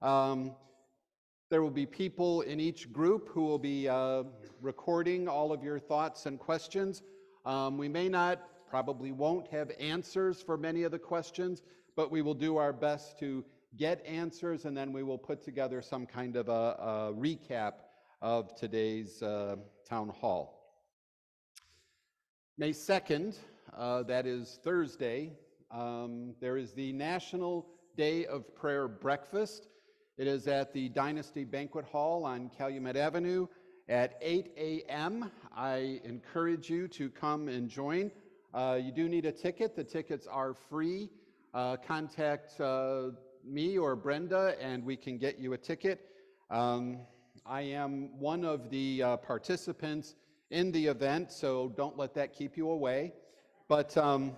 Um, there will be people in each group who will be uh, recording all of your thoughts and questions. Um, we may not, probably won't have answers for many of the questions, but we will do our best to get answers and then we will put together some kind of a, a recap of today's uh, town hall. May 2nd, uh, that is Thursday, um, there is the National Day of Prayer Breakfast. It is at the Dynasty Banquet Hall on Calumet Avenue at 8 a.m. I encourage you to come and join. Uh, you do need a ticket. The tickets are free. Uh, contact uh, me or Brenda and we can get you a ticket. Um, I am one of the uh, participants in the event, so don't let that keep you away. But um,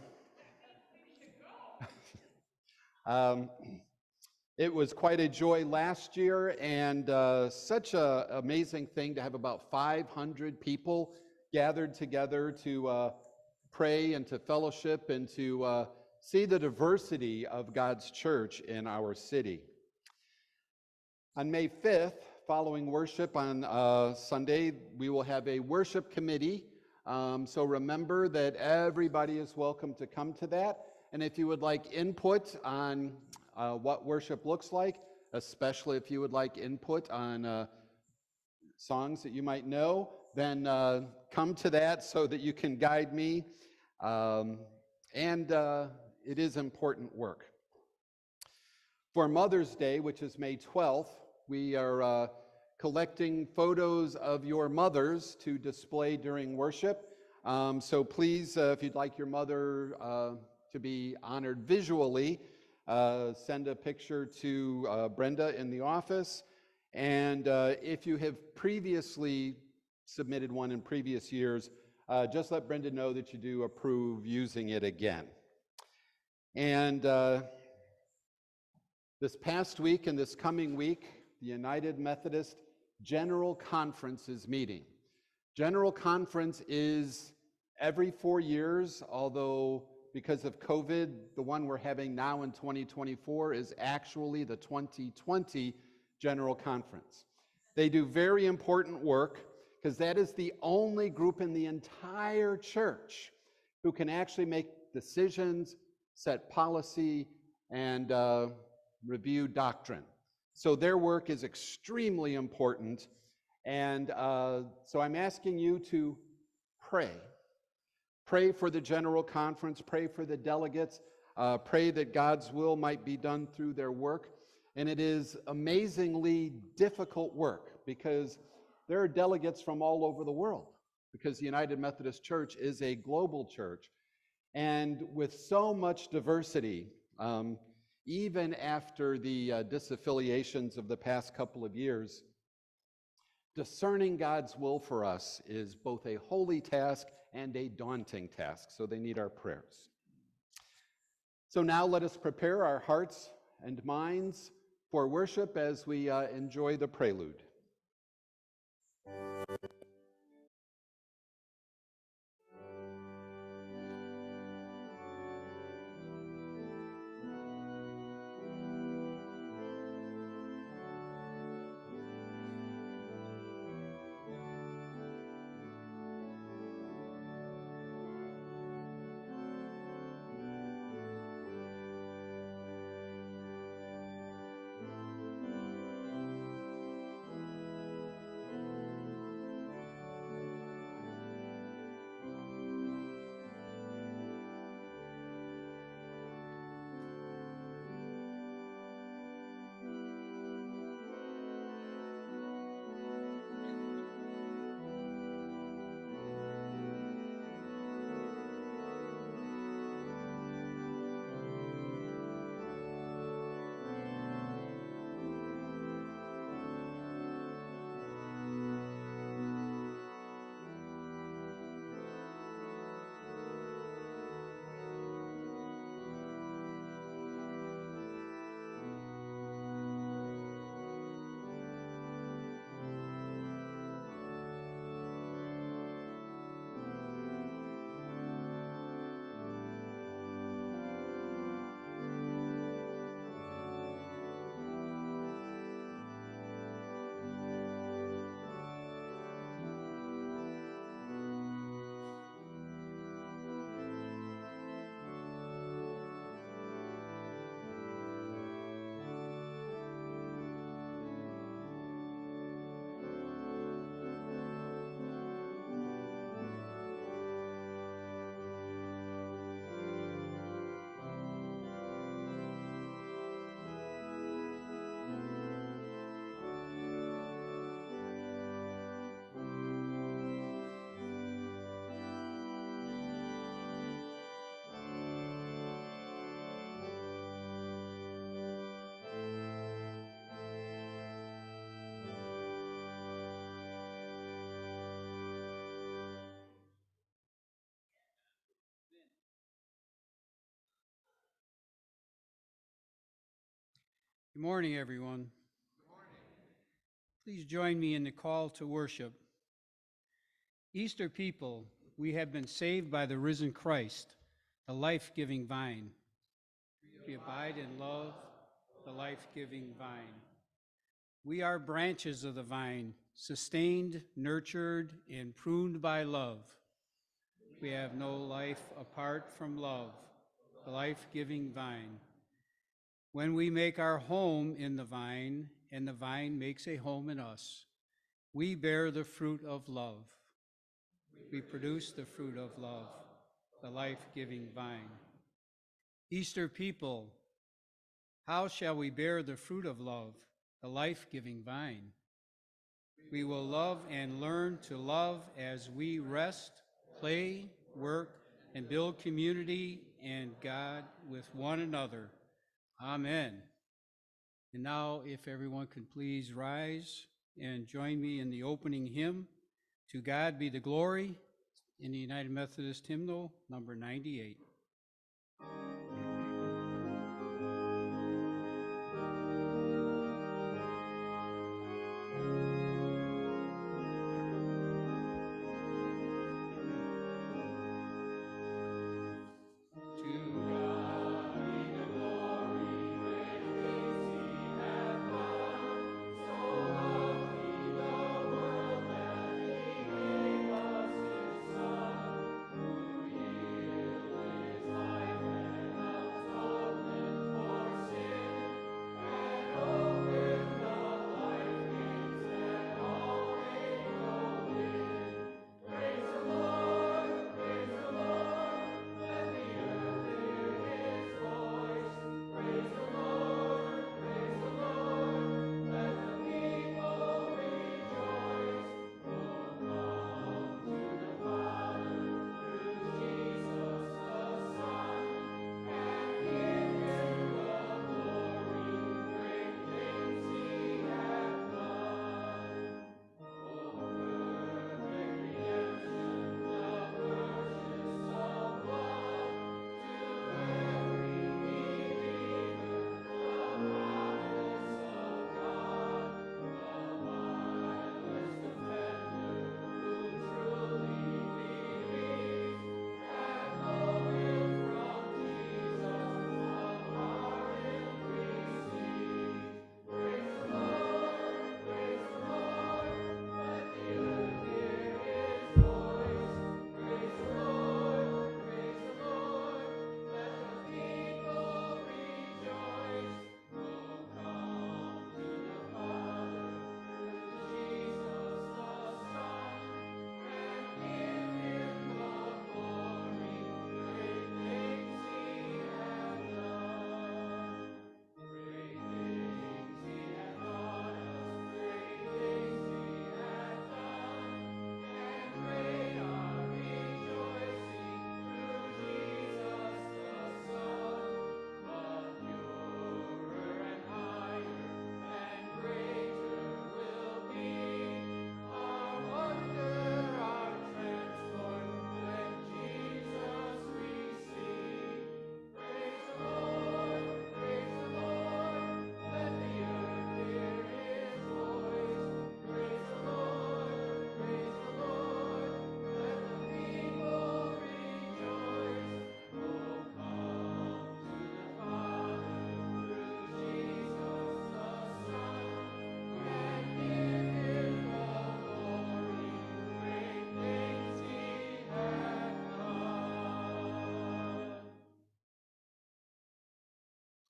um, it was quite a joy last year and uh, such an amazing thing to have about 500 people gathered together to uh, pray and to fellowship and to uh, see the diversity of God's church in our city. On May 5th, following worship on uh, Sunday, we will have a worship committee. Um, so remember that everybody is welcome to come to that. And if you would like input on uh, what worship looks like, especially if you would like input on uh, songs that you might know, then uh, come to that so that you can guide me. Um, and uh, it is important work. For Mother's Day, which is May 12th, we are uh, collecting photos of your mothers to display during worship. Um, so please, uh, if you'd like your mother to be honored visually, uh, send a picture to uh, Brenda in the office. And uh, if you have previously submitted one in previous years, uh, just let Brenda know that you do approve using it again. And this past week and this coming week, the United Methodist General Conference is meeting. General Conference is every four years, although because of COVID, the one we're having now in 2024 is actually the 2020 General Conference. They do very important work because that is the only group in the entire church who can actually make decisions, set policy, and uh, review doctrine. So their work is extremely important. And uh, so I'm asking you to pray. Pray for the General Conference, pray for the delegates, uh, pray that God's will might be done through their work. And it is amazingly difficult work because there are delegates from all over the world because the United Methodist Church is a global church. And with so much diversity, um, even after the uh, disaffiliations of the past couple of years, discerning God's will for us is both a holy task and a daunting task, so they need our prayers. So now let us prepare our hearts and minds for worship as we uh, enjoy the prelude. Good morning, everyone. Please join me in the call to worship. Easter people, we have been saved by the risen Christ, the life-giving vine. We abide in love, the life-giving vine. We are branches of the vine, sustained, nurtured, and pruned by love. We have no life apart from love, the life-giving vine. When we make our home in the vine, and the vine makes a home in us, we bear the fruit of love. We produce the fruit of love, the life-giving vine. Easter people, how shall we bear the fruit of love, the life-giving vine? We will love and learn to love as we rest, play, work, and build community and God with one another. Amen. And now, if everyone could please rise and join me in the opening hymn, To God Be the Glory, in the United Methodist Hymnal, number 98.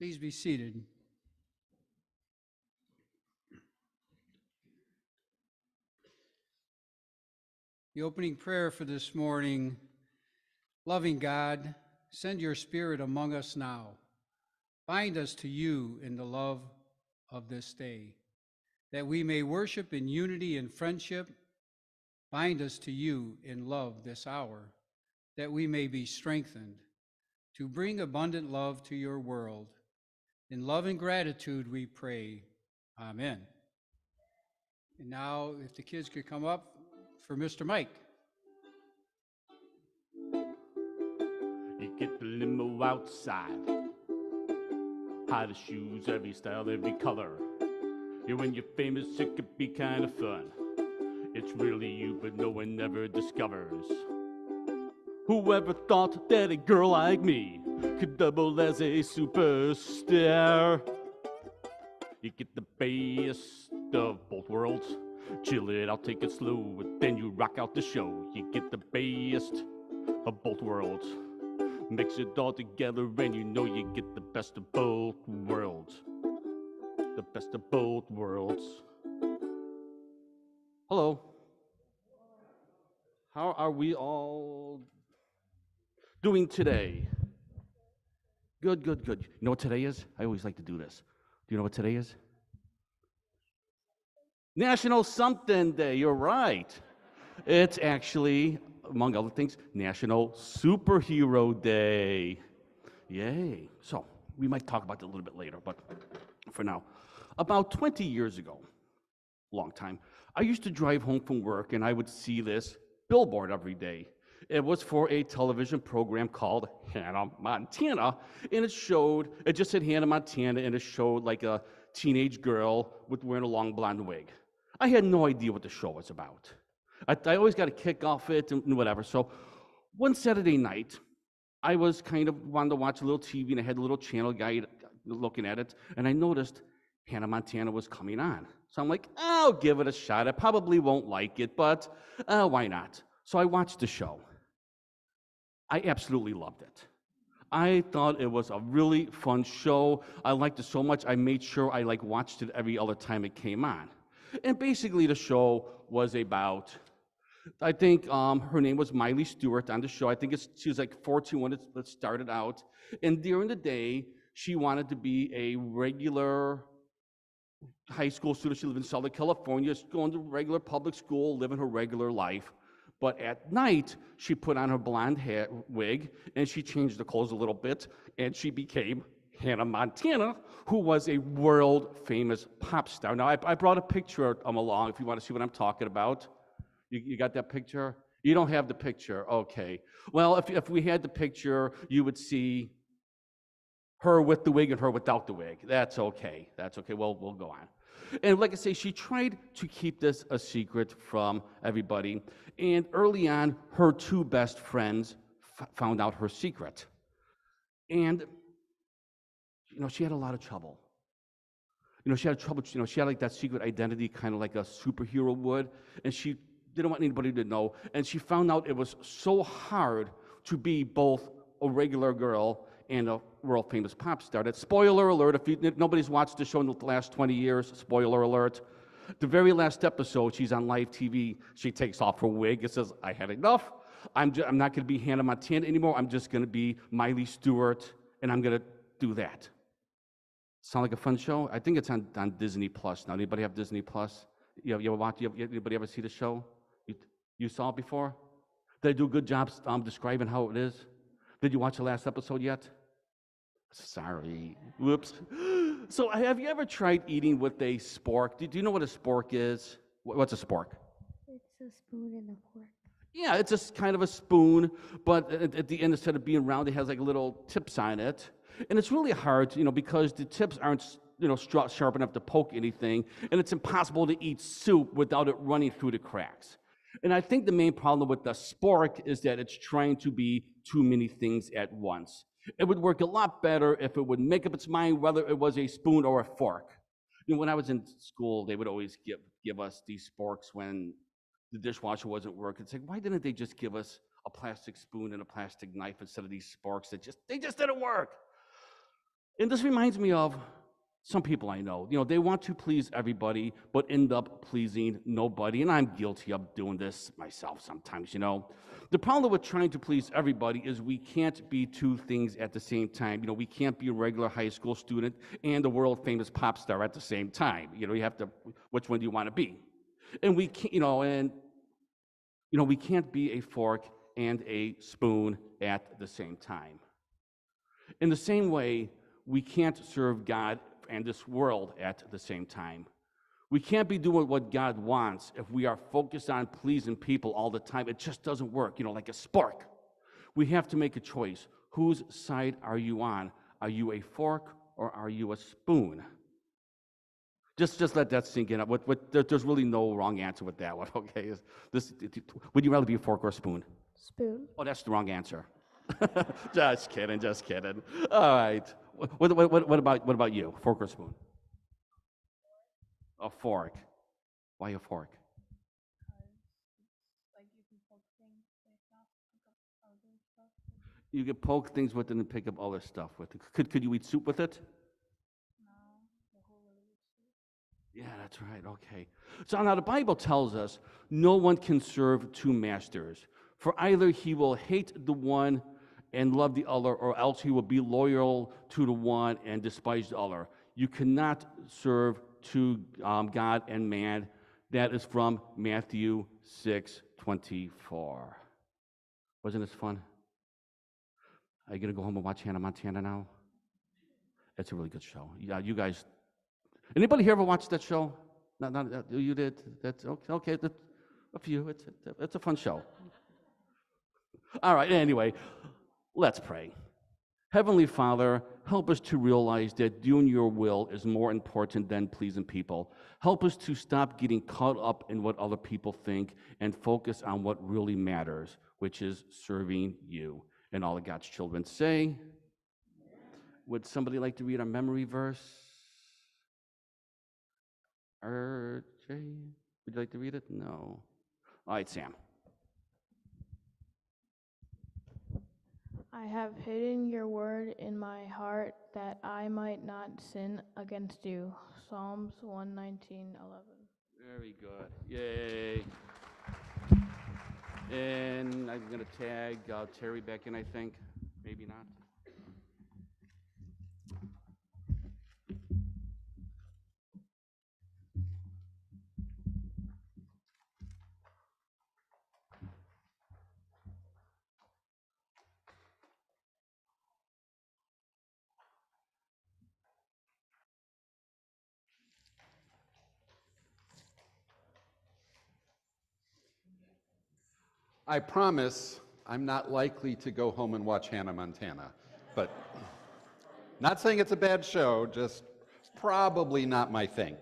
Please be seated. The opening prayer for this morning Loving God, send your Spirit among us now. Bind us to you in the love of this day, that we may worship in unity and friendship. Bind us to you in love this hour, that we may be strengthened to bring abundant love to your world. In love and gratitude we pray. Amen. And now, if the kids could come up for Mr. Mike. You get the limo outside. hottest shoes, every style, every color. Yeah, when you're famous, it could be kind of fun. It's really you, but no one ever discovers. Whoever thought that a girl like me could double as a superstar? You get the best of both worlds. Chill it out, take it slow, then you rock out the show. You get the best of both worlds. Mix it all together, and you know you get the best of both worlds. The best of both worlds. Hello. How are we all doing today? Good, good, good. You know what today is? I always like to do this. Do you know what today is? National Something Day. You're right. It's actually, among other things, National Superhero Day. Yay. So, we might talk about that a little bit later, but for now. About 20 years ago, long time, I used to drive home from work and I would see this billboard every day. It was for a television program called Hannah Montana, and it showed, it just said Hannah Montana, and it showed like a teenage girl with wearing a long blonde wig. I had no idea what the show was about. I, I always got a kick off it and whatever. So one Saturday night, I was kind of wanted to watch a little TV, and I had a little channel guide looking at it, and I noticed Hannah Montana was coming on. So I'm like, I'll give it a shot. I probably won't like it, but uh, why not? So I watched the show. I absolutely loved it. I thought it was a really fun show. I liked it so much. I made sure I like watched it every other time it came on. And basically, the show was about. I think um, her name was Miley Stewart on the show. I think it's, she was like 14 when it, it started out. And during the day, she wanted to be a regular high school student. She lived in Southern California, going to regular public school, living her regular life. But at night, she put on her blonde hair wig and she changed the clothes a little bit and she became Hannah Montana, who was a world famous pop star. Now, I, I brought a picture them along if you want to see what I'm talking about. You, you got that picture? You don't have the picture. Okay. Well, if, if we had the picture, you would see her with the wig and her without the wig. That's okay. That's okay. Well, we'll go on. And like I say, she tried to keep this a secret from everybody. And early on, her two best friends found out her secret. And, you know, she had a lot of trouble. You know, she had trouble, you know, she had like that secret identity, kind of like a superhero would. And she didn't want anybody to know. And she found out it was so hard to be both a regular girl and a world famous pop star. That spoiler alert, if, you, nobody's watched the show in the last 20 years, spoiler alert. The very last episode, she's on live TV. She takes off her wig and says, I had enough. I'm, I'm not going to be Hannah Montana anymore. I'm just going to be Miley Stewart, and I'm going to do that. Sound like a fun show? I think it's on, on Disney Plus now. Anybody have Disney Plus? You, you ever watch? You, anybody ever see the show? You, you saw it before? I do a good job um, describing how it is? Did you watch the last episode yet? Sorry. Whoops. So, have you ever tried eating with a spork? Do you know what a spork is? What's a spork? It's a spoon and a fork. Yeah, it's just kind of a spoon, but at, the end, instead of being round, it has like little tips on it. And it's really hard, you know, because the tips aren't, you know, sharp enough to poke anything, and it's impossible to eat soup without it running through the cracks. And I think the main problem with the spork is that it's trying to be too many things at once. It would work a lot better if it would make up its mind whether it was a spoon or a fork. You know, when I was in school, they would always give, give us these sporks when the dishwasher wasn't working. It's like, why didn't they just give us a plastic spoon and a plastic knife instead of these sporks that just, they just didn't work? And this reminds me of some people I know, you know, they want to please everybody, but end up pleasing nobody. And I'm guilty of doing this myself sometimes, you know. The problem with trying to please everybody is we can't be two things at the same time. You know, we can't be a regular high school student and a world famous pop star at the same time. You know, you have to, which one do you want to be? And we can't, you know, and, you know, we can't be a fork and a spoon at the same time. In the same way, we can't serve God and this world at the same time. We can't be doing what God wants if we are focused on pleasing people all the time. It just doesn't work, you know, like a spork. We have to make a choice. Whose side are you on? Are you a fork or are you a spoon? Just, just let that sink in. What, what, there- there's really no wrong answer with that one, okay? Is This, would you rather be a fork or a spoon? Spoon. Oh, that's the wrong answer. just kidding, just kidding. All right. What, what, what, what, about, what about you? Fork or spoon? A fork. Why a fork? You could poke things with it and pick up other stuff with it. Could, could you eat soup with it? Yeah, that's right. Okay. So now the Bible tells us no one can serve two masters. For either he will hate the one and love the other, or else he will be loyal to the one and despise the other. You cannot serve to um, God and man. That is from Matthew 6 24. Wasn't this fun? Are you going to go home and watch Hannah Montana now? It's a really good show. Yeah, you guys. Anybody here ever watched that show? Not, not uh, you did. That's okay. Okay, that's a few. It's it's a fun show. All right. Anyway, let's pray. Heavenly Father, help us to realize that doing your will is more important than pleasing people. Help us to stop getting caught up in what other people think and focus on what really matters, which is serving you. And all of God's children say, Would somebody like to read a memory verse? RJ, would you like to read it? No. All right, Sam. I have hidden your word in my heart that I might not sin against you. Psalms 119, 11. Very good. Yay. And I'm going to tag uh, Terry back in, I think. Maybe not. I promise I'm not likely to go home and watch Hannah Montana, but not saying it's a bad show, just probably not my thing.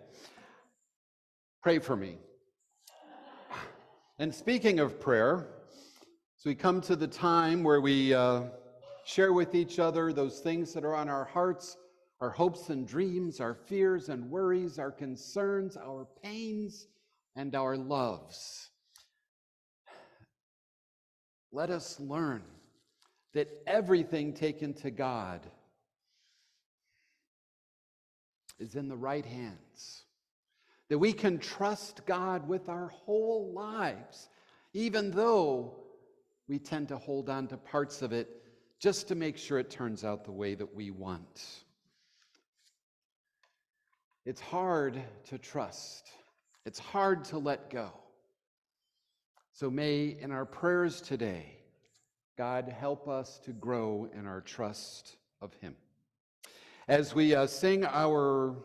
Pray for me. And speaking of prayer, as we come to the time where we uh, share with each other those things that are on our hearts, our hopes and dreams, our fears and worries, our concerns, our pains, and our loves let us learn that everything taken to God is in the right hands. That we can trust God with our whole lives, even though we tend to hold on to parts of it just to make sure it turns out the way that we want. It's hard to trust, it's hard to let go. So may in our prayers today, God help us to grow in our trust of Him. As we uh, sing our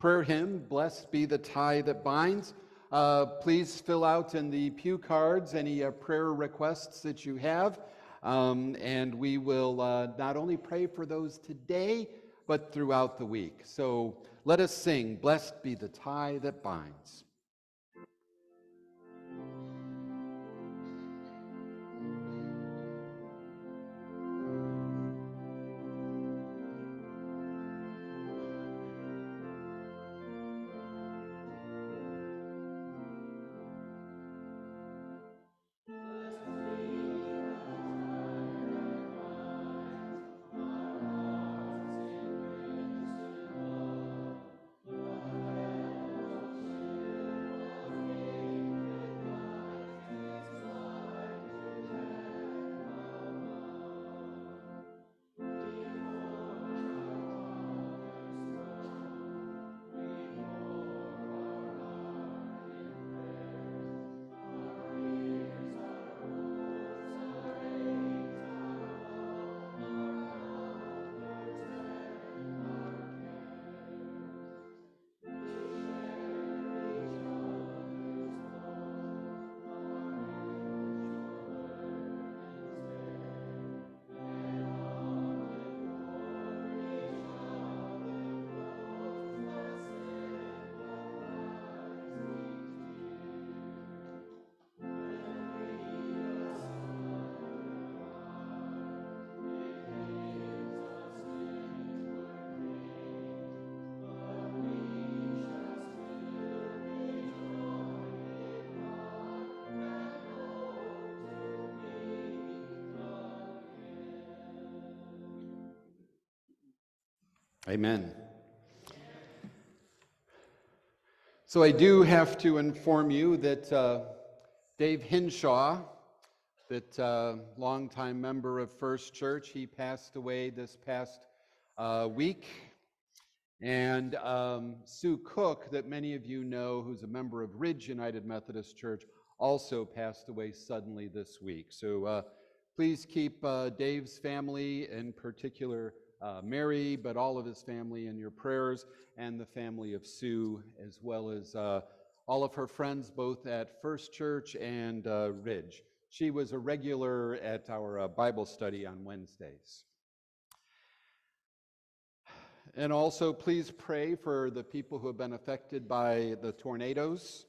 prayer hymn, Blessed be the tie that binds, uh, please fill out in the pew cards any uh, prayer requests that you have. Um, and we will uh, not only pray for those today, but throughout the week. So let us sing, Blessed be the tie that binds. Amen. So I do have to inform you that uh, Dave Hinshaw, that uh, longtime member of First Church, he passed away this past uh, week. And um, Sue Cook, that many of you know, who's a member of Ridge United Methodist Church, also passed away suddenly this week. So uh, please keep uh, Dave's family, in particular uh, Mary, but all of his family in your prayers, and the family of Sue, as well as uh, all of her friends, both at First Church and uh, Ridge. She was a regular at our uh, Bible study on Wednesdays. And also, please pray for the people who have been affected by the tornadoes.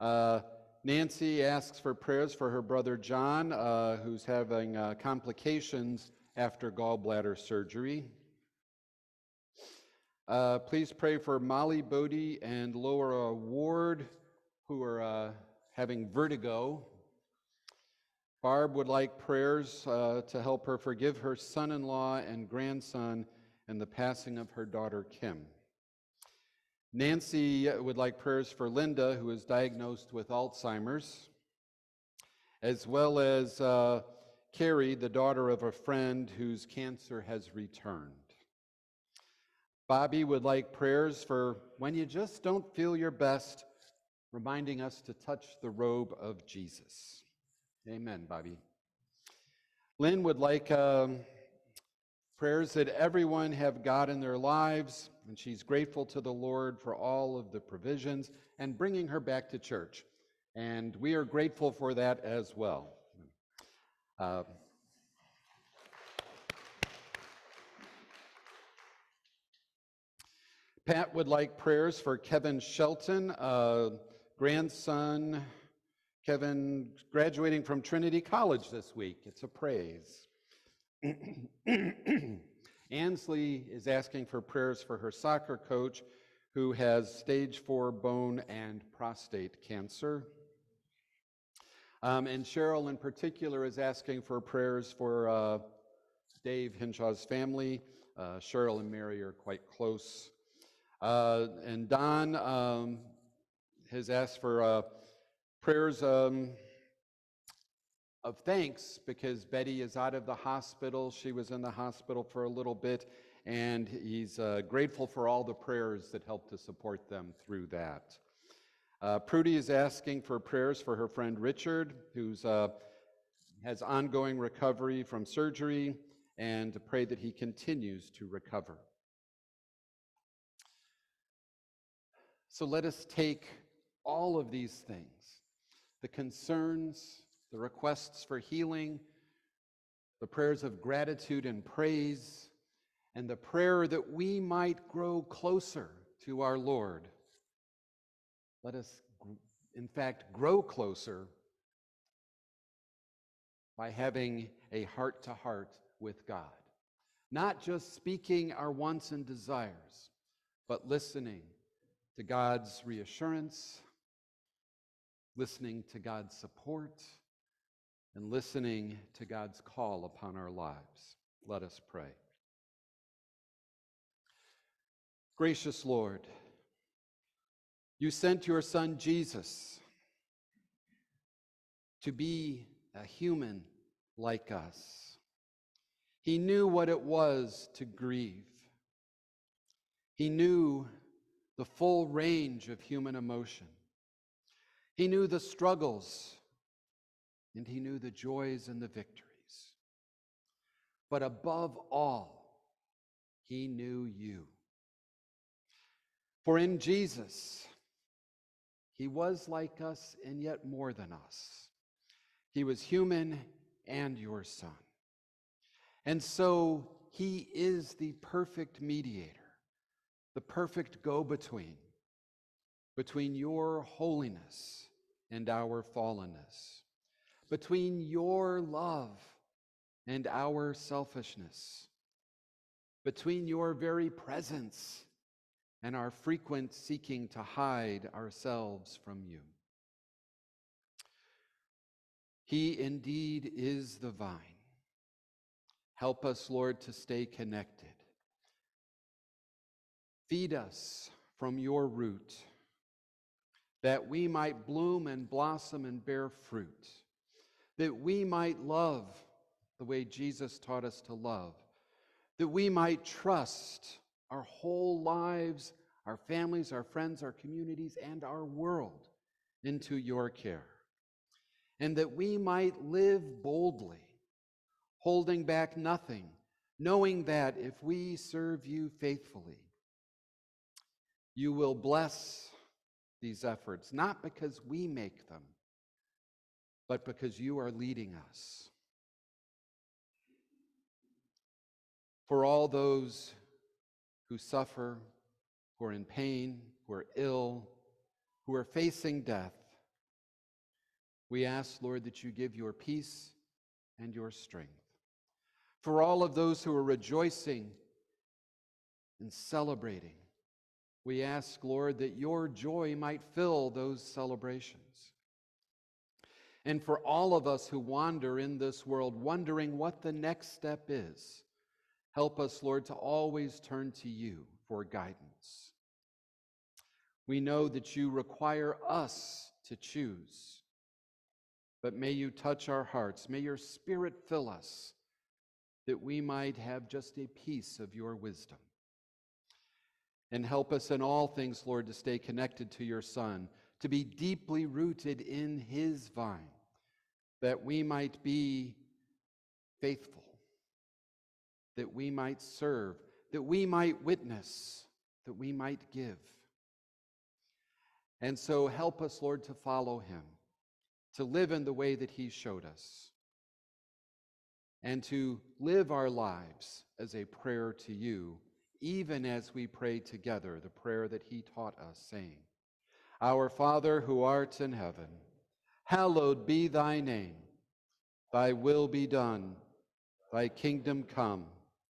Uh, Nancy asks for prayers for her brother John, uh, who's having complications after gallbladder surgery. Uh, please pray for Molly Bodie and Laura Ward, who are uh, having vertigo. Barb would like prayers uh, to help her forgive her son in law and grandson and the passing of her daughter Kim. Nancy would like prayers for Linda, who is diagnosed with Alzheimer's, as well as uh, Carrie, the daughter of a friend whose cancer has returned. Bobby would like prayers for when you just don't feel your best, reminding us to touch the robe of Jesus. Amen, Bobby. Lynn would like um, prayers that everyone have God in their lives, and she's grateful to the Lord for all of the provisions and bringing her back to church. And we are grateful for that as well. Uh, Pat would like prayers for Kevin Shelton, uh, grandson. Kevin graduating from Trinity College this week. It's a praise. Ansley is asking for prayers for her soccer coach who has stage four bone and prostate cancer. Um, and Cheryl, in particular, is asking for prayers for uh, Dave Hinshaw's family. Uh, Cheryl and Mary are quite close. Uh, and Don um, has asked for uh, prayers um, of thanks because Betty is out of the hospital. She was in the hospital for a little bit, and he's uh, grateful for all the prayers that helped to support them through that. Uh, Prudy is asking for prayers for her friend Richard, who's uh, has ongoing recovery from surgery, and to pray that he continues to recover. So let us take all of these things the concerns, the requests for healing, the prayers of gratitude and praise, and the prayer that we might grow closer to our Lord let us, in fact, grow closer by having a heart to heart with God. Not just speaking our wants and desires, but listening to God's reassurance, listening to God's support, and listening to God's call upon our lives. Let us pray. Gracious Lord, you sent your son Jesus to be a human like us. He knew what it was to grieve. He knew the full range of human emotion. He knew the struggles and he knew the joys and the victories. But above all, he knew you. For in Jesus, he was like us and yet more than us. He was human and your son. And so he is the perfect mediator, the perfect go between between your holiness and our fallenness, between your love and our selfishness, between your very presence and our frequent seeking to hide ourselves from you. He indeed is the vine. Help us, Lord, to stay connected, Feed us from your root, that we might bloom and blossom and bear fruit, that we might love the way Jesus taught us to love, that we might trust our whole lives, our families, our friends, our communities, and our world into your care, and that we might live boldly, holding back nothing, knowing that if we serve you faithfully, you will bless these efforts, not because we make them, but because you are leading us. For all those who suffer, who are in pain, who are ill, who are facing death, we ask, Lord, that you give your peace and your strength. For all of those who are rejoicing and celebrating, we ask, Lord, that your joy might fill those celebrations. And for all of us who wander in this world, wondering what the next step is, help us, Lord, to always turn to you for guidance. We know that you require us to choose, but may you touch our hearts. May your spirit fill us that we might have just a piece of your wisdom. And help us in all things, Lord, to stay connected to your Son, to be deeply rooted in his vine, that we might be faithful, that we might serve, that we might witness, that we might give. And so help us, Lord, to follow him, to live in the way that he showed us, and to live our lives as a prayer to you even as we pray together the prayer that he taught us, saying, Our Father who art in heaven, hallowed be thy name. Thy will be done, thy kingdom come,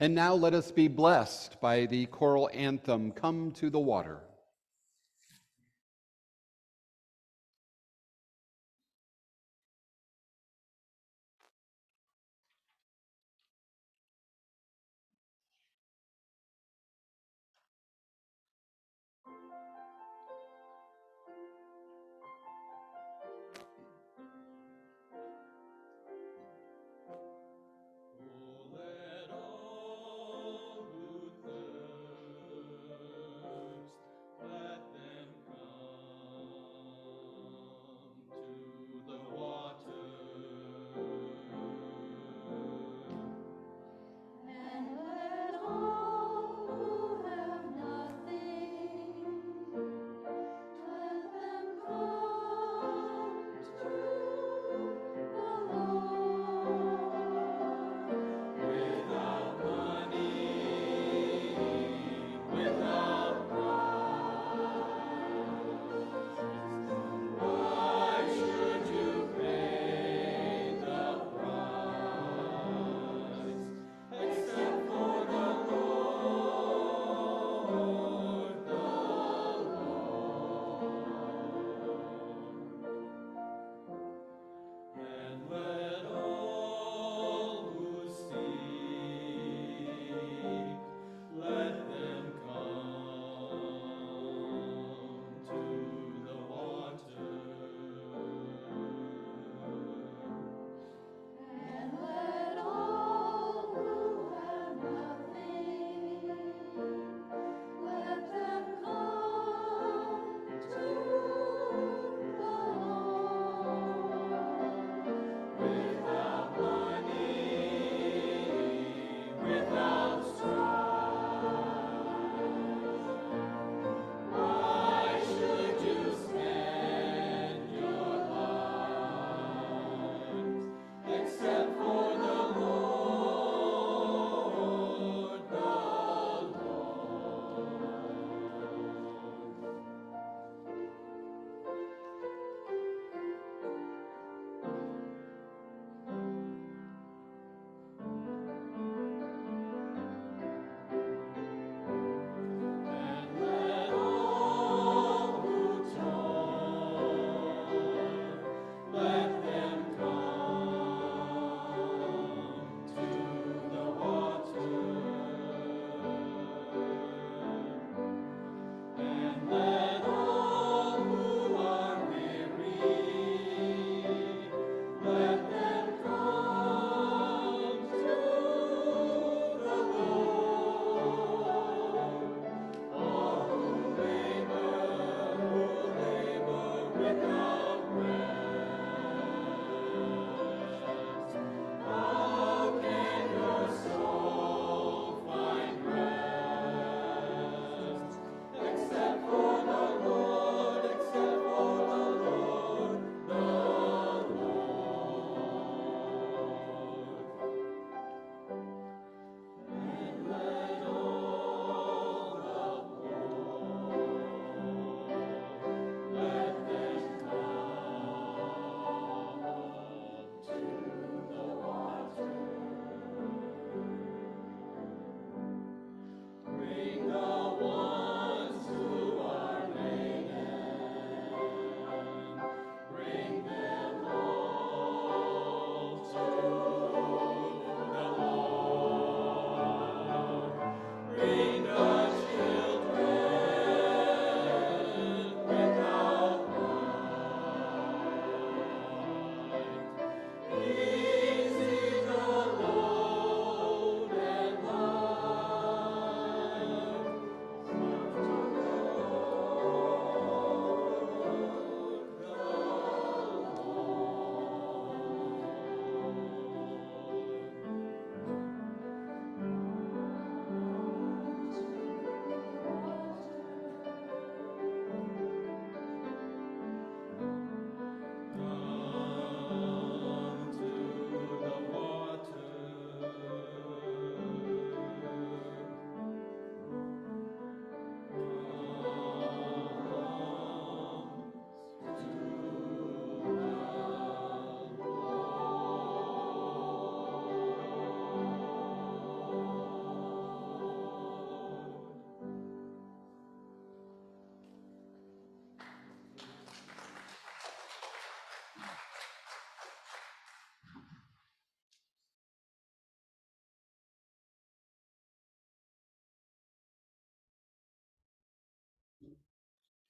And now let us be blessed by the choral anthem, Come to the Water.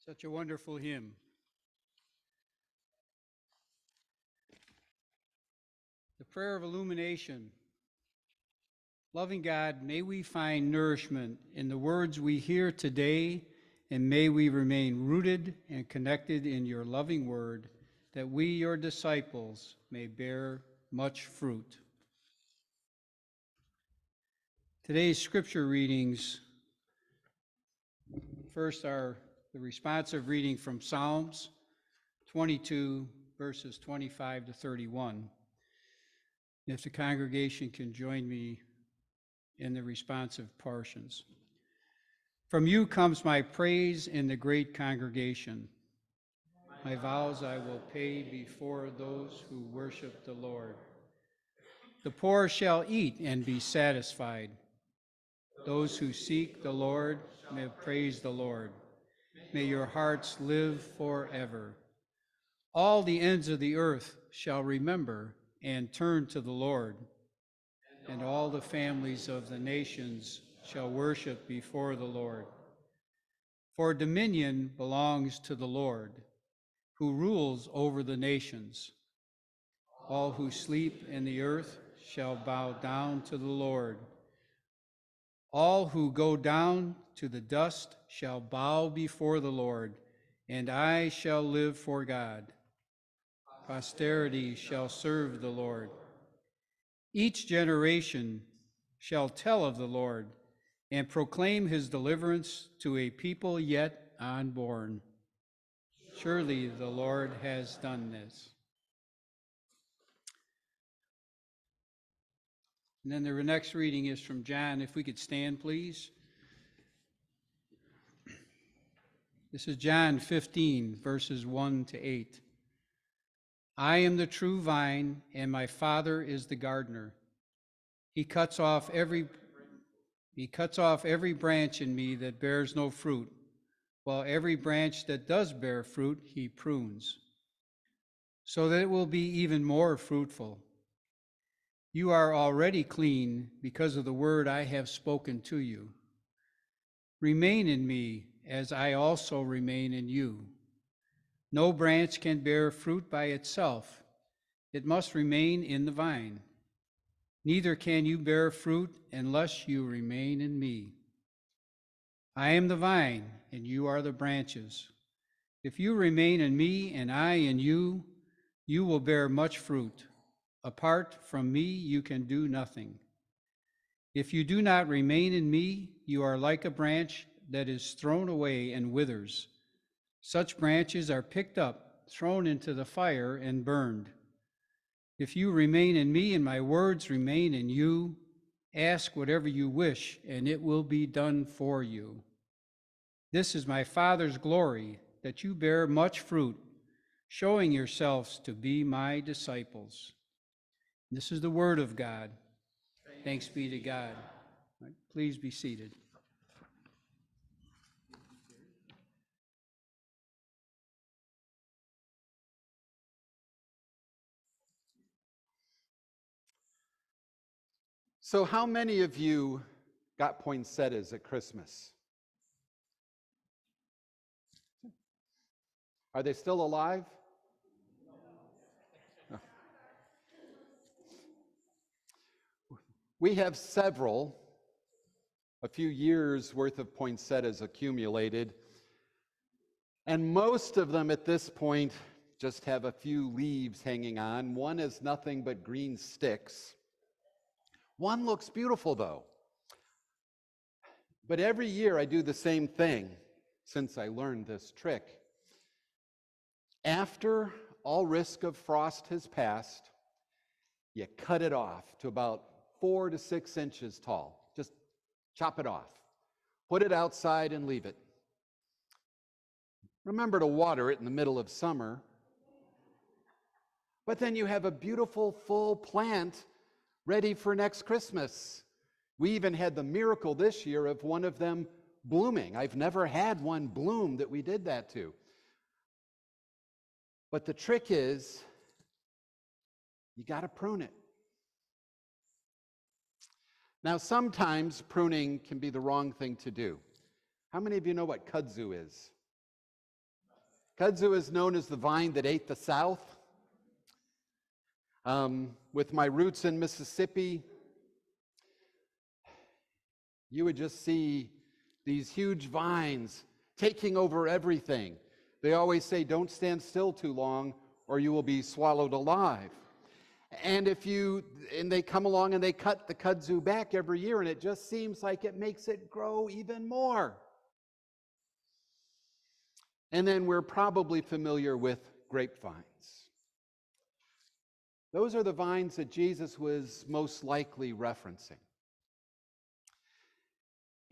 Such a wonderful hymn. The prayer of illumination. Loving God, may we find nourishment in the words we hear today, and may we remain rooted and connected in your loving word, that we, your disciples, may bear much fruit. Today's scripture readings first are the responsive reading from Psalms 22, verses 25 to 31. If the congregation can join me in the responsive portions. From you comes my praise in the great congregation. My vows I will pay before those who worship the Lord. The poor shall eat and be satisfied. Those who seek the Lord may praise the Lord. May your hearts live forever. All the ends of the earth shall remember and turn to the Lord, and all the families of the nations shall worship before the Lord. For dominion belongs to the Lord, who rules over the nations. All who sleep in the earth shall bow down to the Lord. All who go down to the dust shall bow before the Lord, and I shall live for God. Posterity shall serve the Lord. Each generation shall tell of the Lord and proclaim his deliverance to a people yet unborn. Surely the Lord has done this. And then the next reading is from John. If we could stand, please. This is John 15, verses 1 to 8. I am the true vine, and my Father is the gardener. He cuts off every he cuts off every branch in me that bears no fruit, while every branch that does bear fruit he prunes, so that it will be even more fruitful. You are already clean because of the word I have spoken to you. Remain in me as I also remain in you. No branch can bear fruit by itself, it must remain in the vine. Neither can you bear fruit unless you remain in me. I am the vine, and you are the branches. If you remain in me and I in you, you will bear much fruit. Apart from me, you can do nothing. If you do not remain in me, you are like a branch that is thrown away and withers. Such branches are picked up, thrown into the fire, and burned. If you remain in me and my words remain in you, ask whatever you wish, and it will be done for you. This is my Father's glory, that you bear much fruit, showing yourselves to be my disciples. This is the word of God. Thanks be to God. Please be seated. So, how many of you got poinsettias at Christmas? Are they still alive? We have several, a few years worth of poinsettias accumulated, and most of them at this point just have a few leaves hanging on. One is nothing but green sticks. One looks beautiful though. But every year I do the same thing since I learned this trick. After all risk of frost has passed, you cut it off to about four to six inches tall. Just chop it off. Put it outside and leave it. Remember to water it in the middle of summer. But then you have a beautiful full plant ready for next Christmas. We even had the miracle this year of one of them blooming. I've never had one bloom that we did that to. But the trick is, you got to prune it. Now, sometimes pruning can be the wrong thing to do. How many of you know what kudzu is? Kudzu is known as the vine that ate the South. Um, with my roots in Mississippi, you would just see these huge vines taking over everything. They always say, don't stand still too long or you will be swallowed alive. And if you, and they come along and they cut the kudzu back every year, and it just seems like it makes it grow even more. And then we're probably familiar with grapevines. Those are the vines that Jesus was most likely referencing.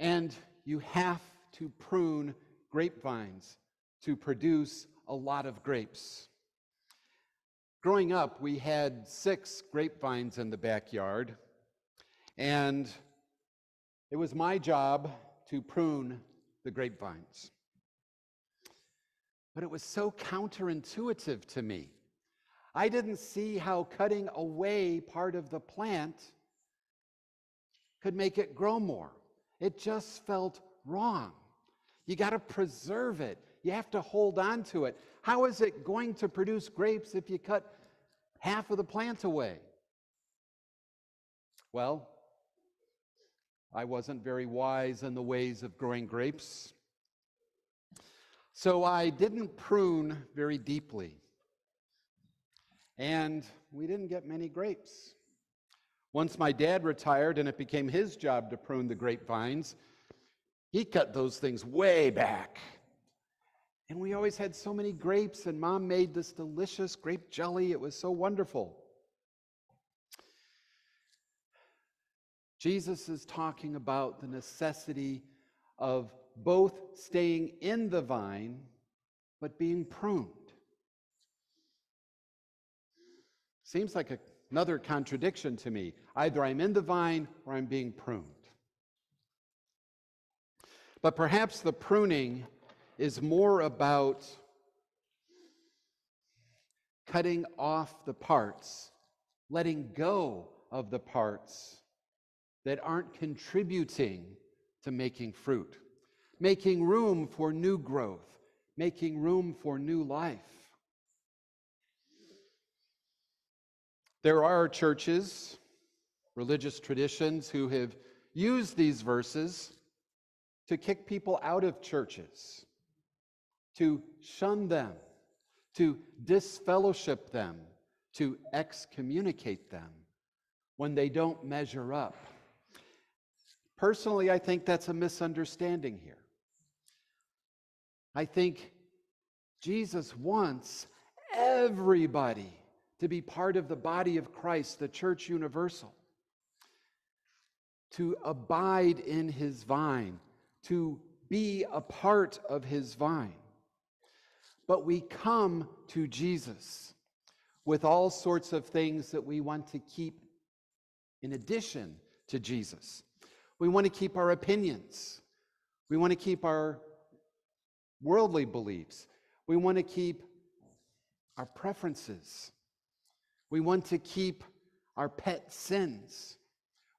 And you have to prune grapevines to produce a lot of grapes. Growing up, we had six grapevines in the backyard, and it was my job to prune the grapevines. But it was so counterintuitive to me. I didn't see how cutting away part of the plant could make it grow more. It just felt wrong. You got to preserve it. You have to hold on to it. How is it going to produce grapes if you cut half of the plant away? Well, I wasn't very wise in the ways of growing grapes. So I didn't prune very deeply. And we didn't get many grapes. Once my dad retired and it became his job to prune the grapevines, he cut those things way back. And we always had so many grapes, and mom made this delicious grape jelly. It was so wonderful. Jesus is talking about the necessity of both staying in the vine but being pruned. Seems like a, another contradiction to me. Either I'm in the vine or I'm being pruned. But perhaps the pruning is more about cutting off the parts, letting go of the parts that aren't contributing to making fruit, making room for new growth, making room for new life. There are churches, religious traditions, who have used these verses to kick people out of churches, to shun them, to disfellowship them, to excommunicate them when they don't measure up. Personally, I think that's a misunderstanding here. I think Jesus wants everybody to be part of the body of Christ, the church universal, to abide in his vine, to be a part of his vine. But we come to Jesus with all sorts of things that we want to keep in addition to Jesus. We want to keep our opinions. We want to keep our worldly beliefs. We want to keep our preferences. We want to keep our pet sins.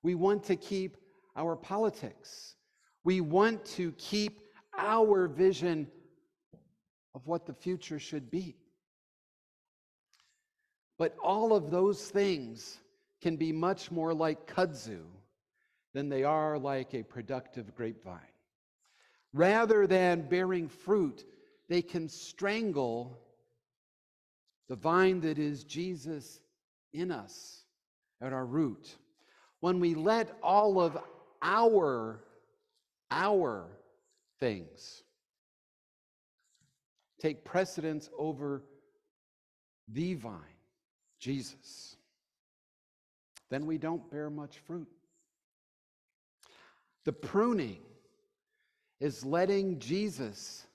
We want to keep our politics. We want to keep our vision of what the future should be. But all of those things can be much more like kudzu than they are like a productive grapevine. Rather than bearing fruit, they can strangle the vine that is Jesus in us at our root. When we let all of our our things take precedence over the vine, Jesus, then we don't bear much fruit. The pruning is letting Jesus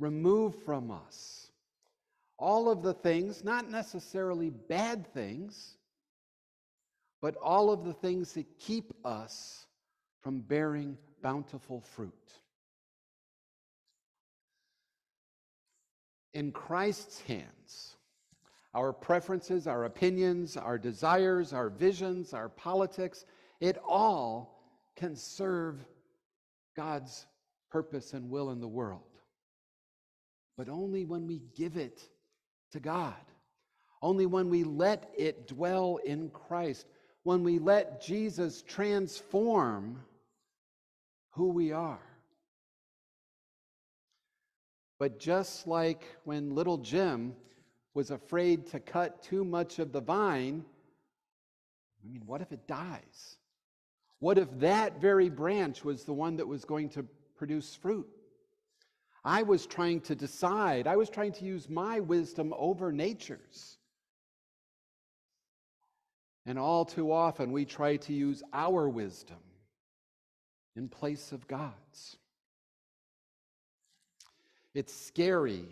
remove from us all of the things, not necessarily bad things, but all of the things that keep us from bearing bountiful fruit. In Christ's hands, our preferences, our opinions, our desires, our visions, our politics, it all can serve God's purpose and will in the world. but only when we give it to God. Only when we let it dwell in Christ, when we let Jesus transform who we are. But just like when little Jim was afraid to cut too much of the vine, I mean, what if it dies? What if that very branch was the one that was going to produce fruit? I was trying to decide, I was trying to use my wisdom over nature's. And all too often, we try to use our wisdom in place of God's. It's scary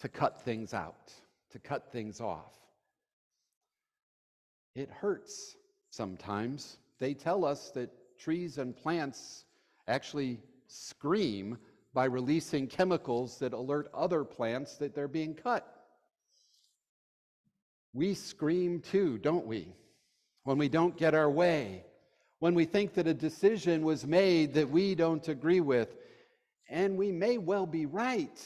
to cut things out, to cut things off. It hurts sometimes. They tell us that trees and plants actually scream by releasing chemicals that alert other plants that they're being cut. We scream too, don't we? When we don't get our way, when we think that a decision was made that we don't agree with, and we may well be right.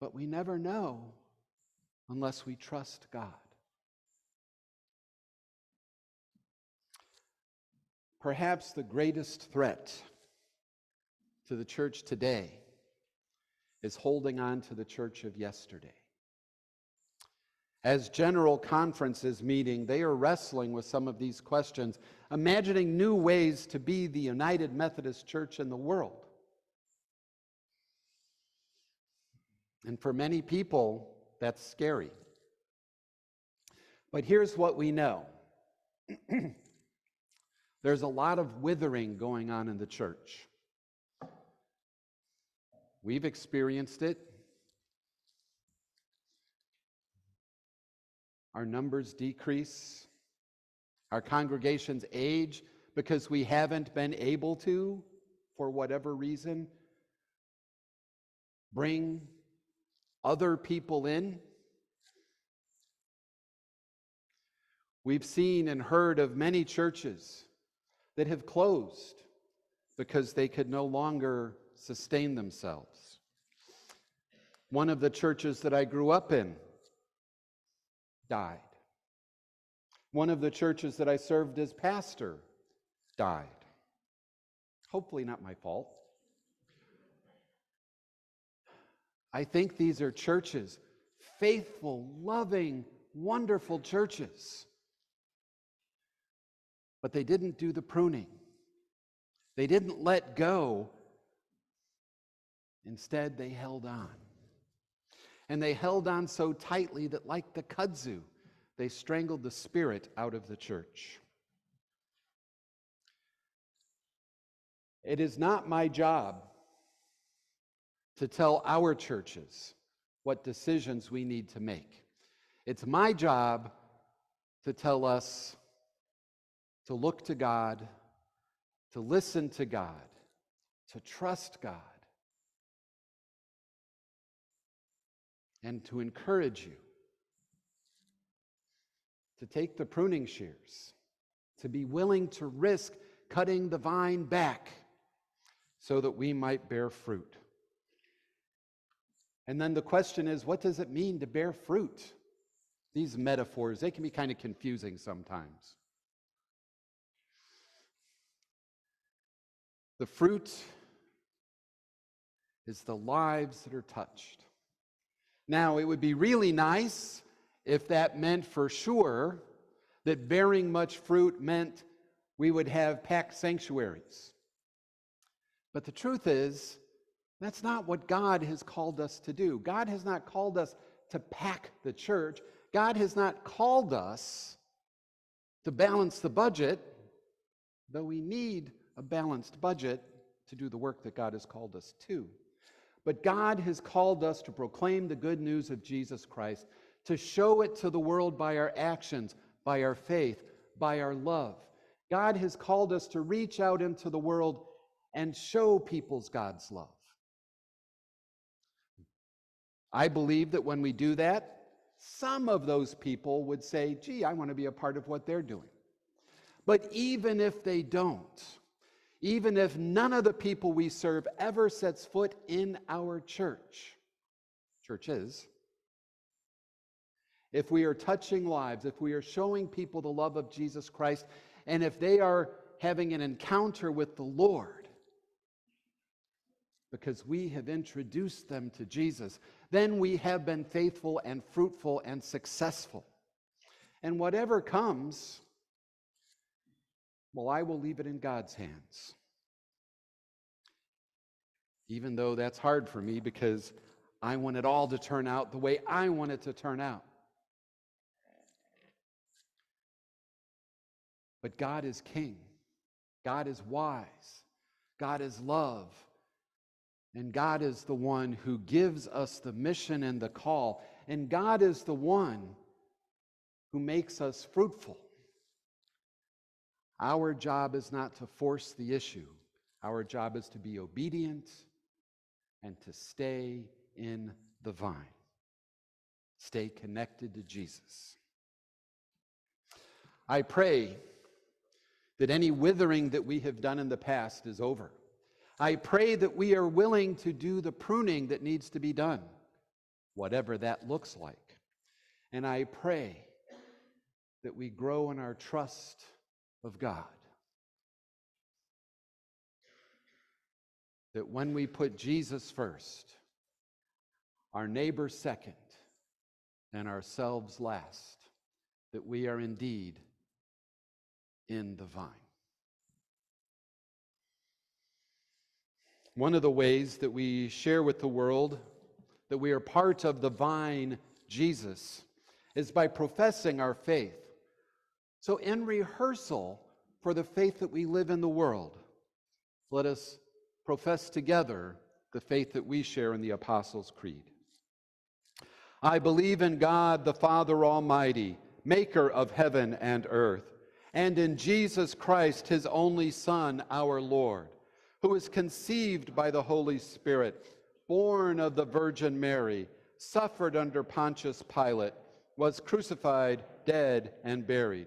But we never know unless we trust God. Perhaps the greatest threat to the church today is holding on to the church of yesterday. As general conferences meeting, they are wrestling with some of these questions, imagining new ways to be the United Methodist Church in the world. And for many people, that's scary. But here's what we know there's a lot of withering going on in the church. We've experienced it. Our numbers decrease. Our congregations age because we haven't been able to, for whatever reason, bring other people in. We've seen and heard of many churches that have closed because they could no longer sustain themselves. One of the churches that I grew up in died. One of the churches that I served as pastor died. Hopefully, not my fault. I think these are churches, faithful, loving, wonderful churches. But they didn't do the pruning, they didn't let go. Instead, they held on. And they held on so tightly that, like the kudzu, they strangled the spirit out of the church. It is not my job to tell our churches what decisions we need to make. It's my job to tell us to look to God, to listen to God, to trust God, and to encourage you to take the pruning shears, to be willing to risk cutting the vine back so that we might bear fruit. And then the question is what does it mean to bear fruit? These metaphors, they can be kind of confusing sometimes. The fruit is the lives that are touched. Now, it would be really nice if that meant for sure that bearing much fruit meant we would have packed sanctuaries. But the truth is, that's not what God has called us to do. God has not called us to pack the church. God has not called us to balance the budget, though we need a balanced budget to do the work that God has called us to. But God has called us to proclaim the good news of Jesus Christ, to show it to the world by our actions, by our faith, by our love. God has called us to reach out into the world and show people's God's love. I believe that when we do that, some of those people would say, gee, I want to be a part of what they're doing. But even if they don't, even if none of the people we serve ever sets foot in our church, churches, if we are touching lives, if we are showing people the love of Jesus Christ, and if they are having an encounter with the Lord, because we have introduced them to Jesus, then we have been faithful and fruitful and successful. And whatever comes, well, I will leave it in God's hands. Even though that's hard for me because I want it all to turn out the way I want it to turn out. But God is king, God is wise, God is love. And God is the one who gives us the mission and the call. And God is the one who makes us fruitful. Our job is not to force the issue, our job is to be obedient and to stay in the vine, stay connected to Jesus. I pray that any withering that we have done in the past is over. I pray that we are willing to do the pruning that needs to be done, whatever that looks like. And I pray that we grow in our trust of God. That when we put Jesus first, our neighbor second, and ourselves last, that we are indeed in the vine. One of the ways that we share with the world that we are part of the vine, Jesus, is by professing our faith. So, in rehearsal for the faith that we live in the world, let us profess together the faith that we share in the Apostles' Creed. I believe in God, the Father Almighty, maker of heaven and earth, and in Jesus Christ, his only Son, our Lord who was conceived by the Holy Spirit, born of the Virgin Mary, suffered under Pontius Pilate, was crucified, dead, and buried.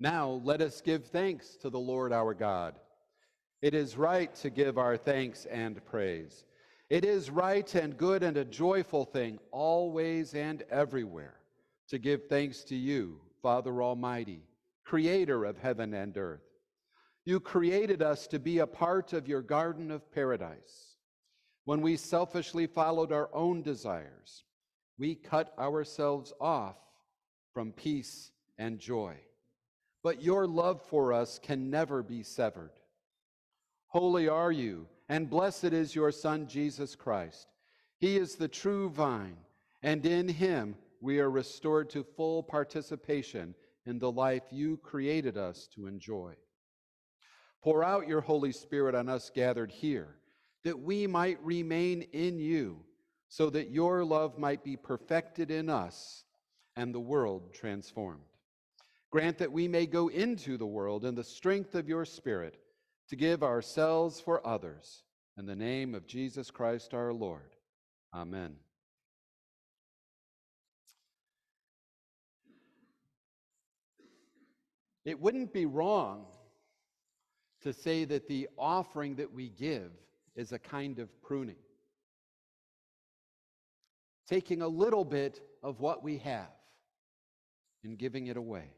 Now let us give thanks to the Lord our God. It is right to give our thanks and praise. It is right and good and a joyful thing, always and everywhere, to give thanks to you, Father Almighty, creator of heaven and earth you created us to be a part of your garden of paradise. When we selfishly followed our own desires, we cut ourselves off from peace and joy. But your love for us can never be severed. Holy are you, and blessed is your Son, Jesus Christ. He is the true vine, and in him we are restored to full participation in the life you created us to enjoy. Pour out your Holy Spirit on us gathered here, that we might remain in you, so that your love might be perfected in us and the world transformed. Grant that we may go into the world in the strength of your Spirit to give ourselves for others. In the name of Jesus Christ our Lord. Amen. It wouldn't be wrong to say that the offering that we give is a kind of pruning. Taking a little bit of what we have and giving it away.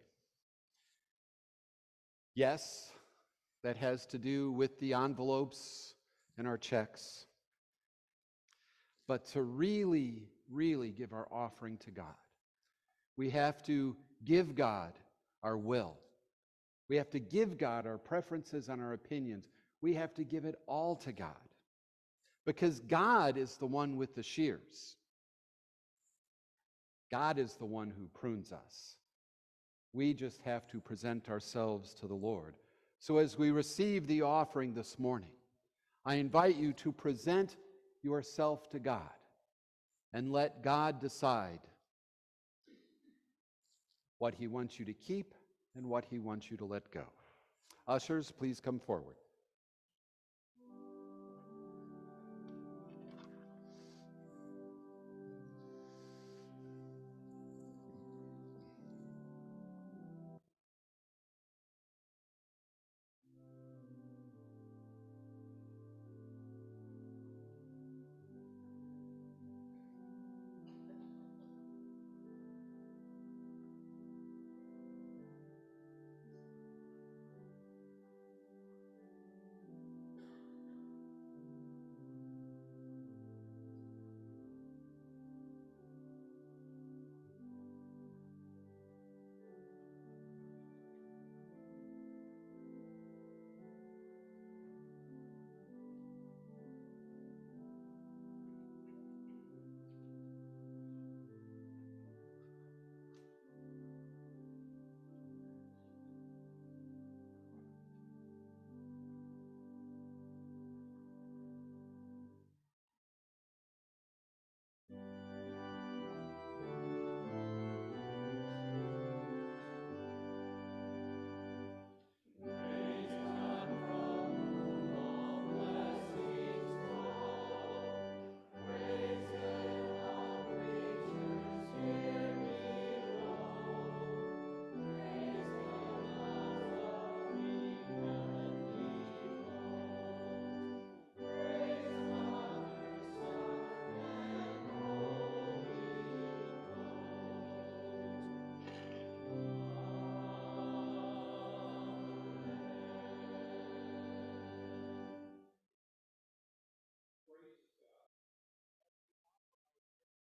Yes, that has to do with the envelopes and our checks. But to really, really give our offering to God, we have to give God our will we have to give God our preferences and our opinions. We have to give it all to God because God is the one with the shears. God is the one who prunes us. We just have to present ourselves to the Lord. So as we receive the offering this morning, I invite you to present yourself to God and let God decide what He wants you to keep and what He wants you to let go. Ushers, please come forward.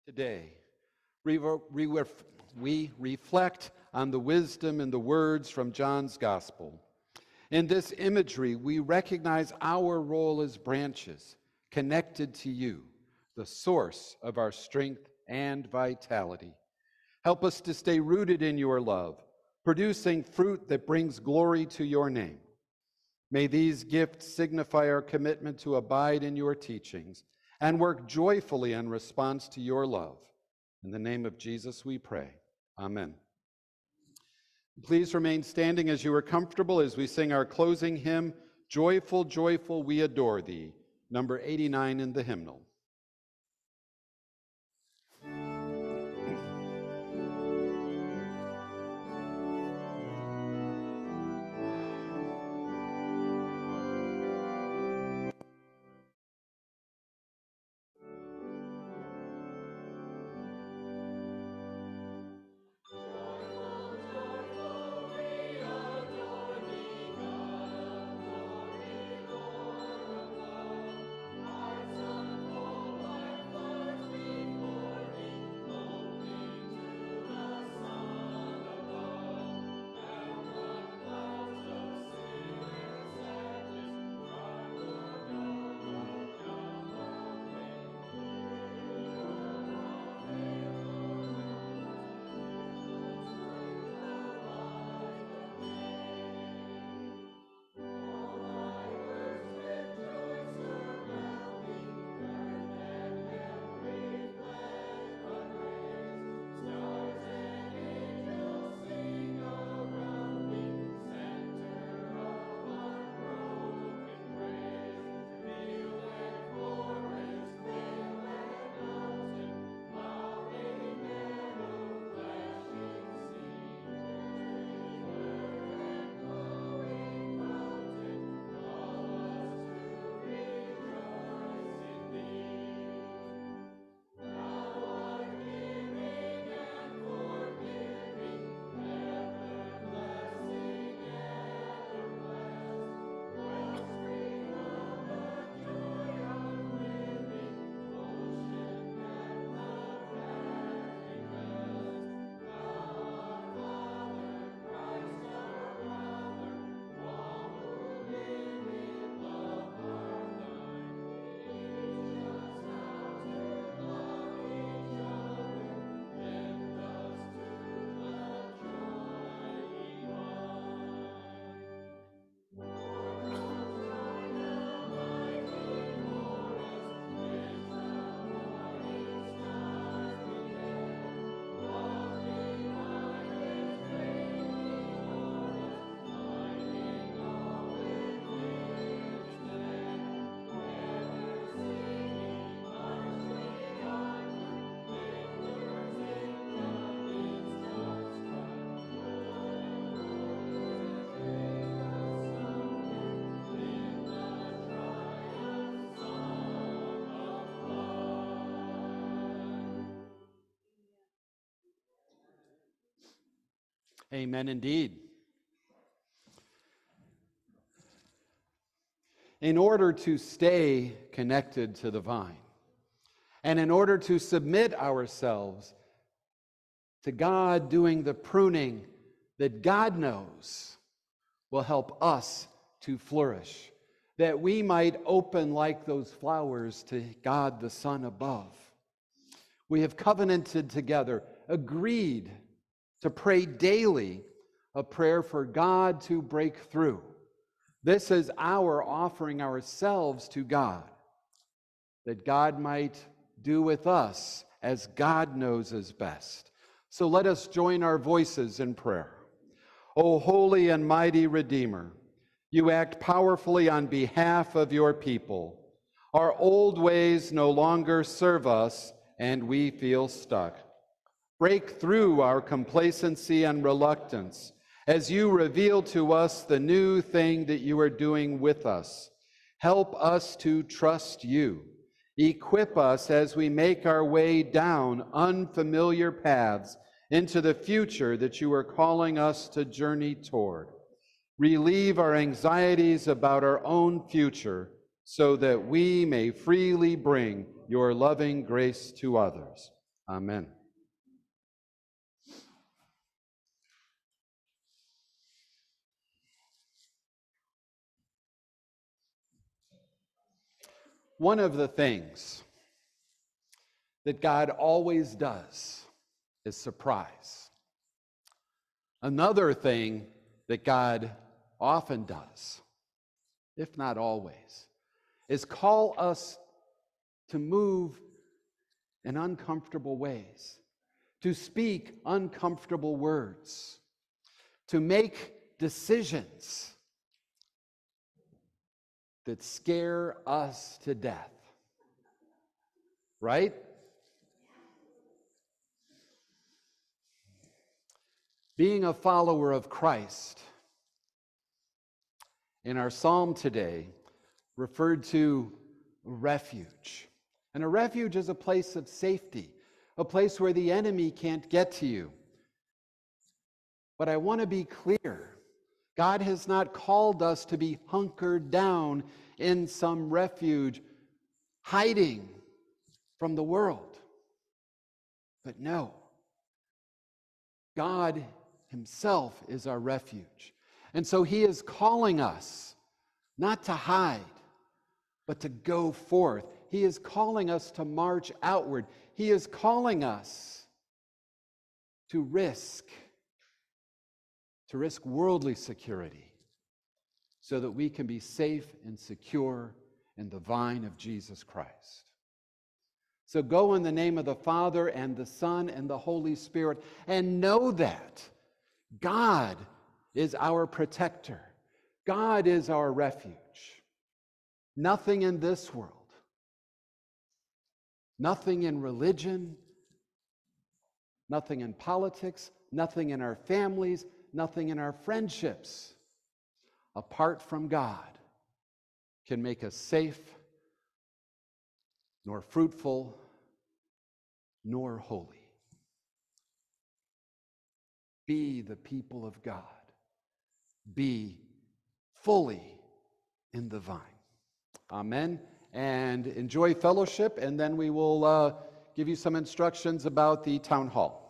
Today, we, re- we ref- we reflect on the wisdom and the words from John's Gospel. In this imagery, we recognize our role as branches connected to you, the source of our strength and vitality. Help us to stay rooted in your love, producing fruit that brings glory to your name. May these gifts signify our commitment to abide in your teachings and work joyfully in response to your love. In the name of Jesus, we pray. Amen. Please remain standing as you are comfortable as we sing our closing hymn, Joyful, Joyful, We Adore Thee, number 89 in the hymnal. Amen indeed. In order to stay connected to the vine, and in order to submit ourselves to God doing the pruning that God knows will help us to flourish, that we might open like those flowers to God the Son above. We have covenanted together, agreed to pray daily a prayer for God to break through. This is our offering ourselves to God, that God might do with us as God knows is best. So let us join our voices in prayer. O holy and mighty Redeemer, you act powerfully on behalf of your people. Our old ways no longer serve us, and we feel stuck. Break through our complacency and reluctance as you reveal to us the new thing that you are doing with us. Help us to trust you. Equip us as we make our way down unfamiliar paths into the future that you are calling us to journey toward. Relieve our anxieties about our own future so that we may freely bring your loving grace to others. Amen. One of the things that God always does is surprise. Another thing that God often does, if not always, is call us to move in uncomfortable ways, to speak uncomfortable words, to make decisions that scare us to death. Right? Being a follower of Christ in our psalm today referred to refuge. And a refuge is a place of safety, a place where the enemy can't get to you. But I want to be clear God has not called us to be hunkered down in some refuge, hiding from the world. But no, God Himself is our refuge. And so He is calling us not to hide, but to go forth. He is calling us to march outward. He is calling us to risk to risk worldly security so that we can be safe and secure in the vine of Jesus Christ. So go in the name of the Father and the Son and the Holy Spirit and know that God is our protector, God is our refuge. Nothing in this world, nothing in religion, nothing in politics, nothing in our families, nothing in our friendships apart from God can make us safe, nor fruitful, nor holy. Be the people of God. Be fully in the vine. Amen. And enjoy fellowship, and then we will uh, give you some instructions about the town hall.